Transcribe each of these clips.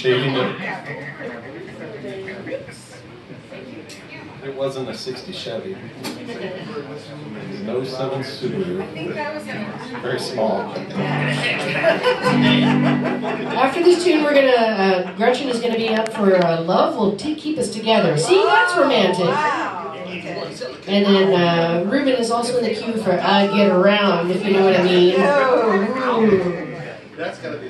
Shaving it. It wasn't a 60 Chevy. No 7 Subaru. Very small. After this tune, we're gonna, uh, Gretchen is gonna be up for uh, Love Will T- Keep Us Together. See, that's romantic. And then uh, Ruben is also in the queue for I Get Around, if you know what I mean. That's gotta be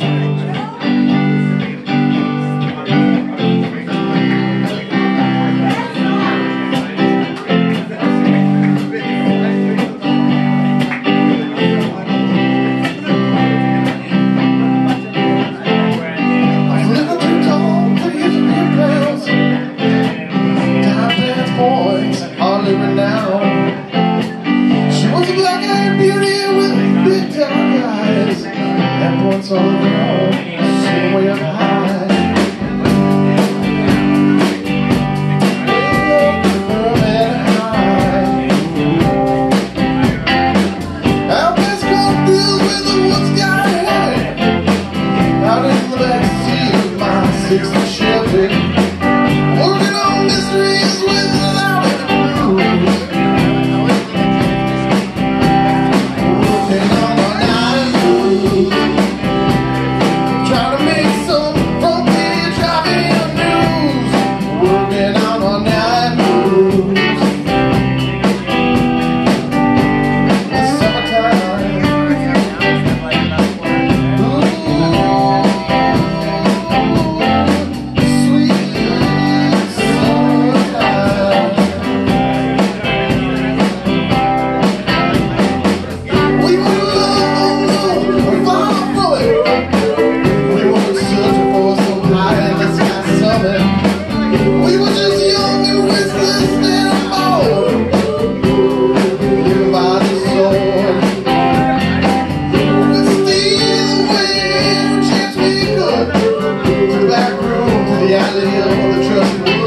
alley of the trusted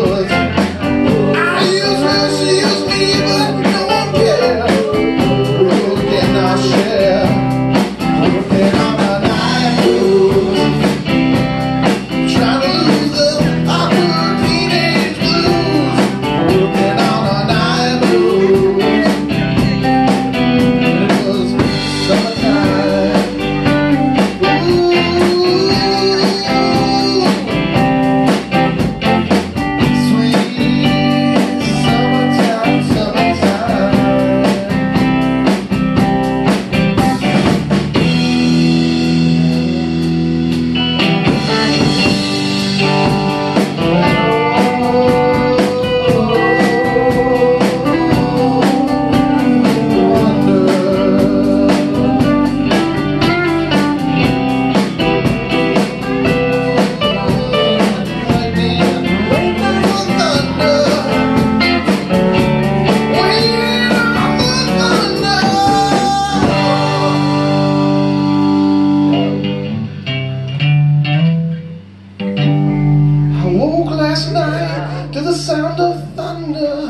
last night to the sound of thunder.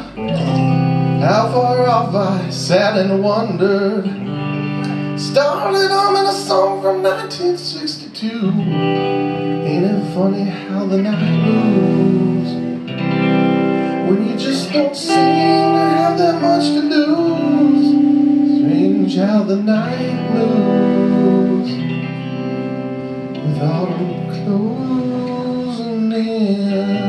How far off I sat and wondered. Started humming a song from 1962. Ain't it funny how the night moves? When you just don't seem to have that much to lose. Strange how the night moves. With autumn closing in.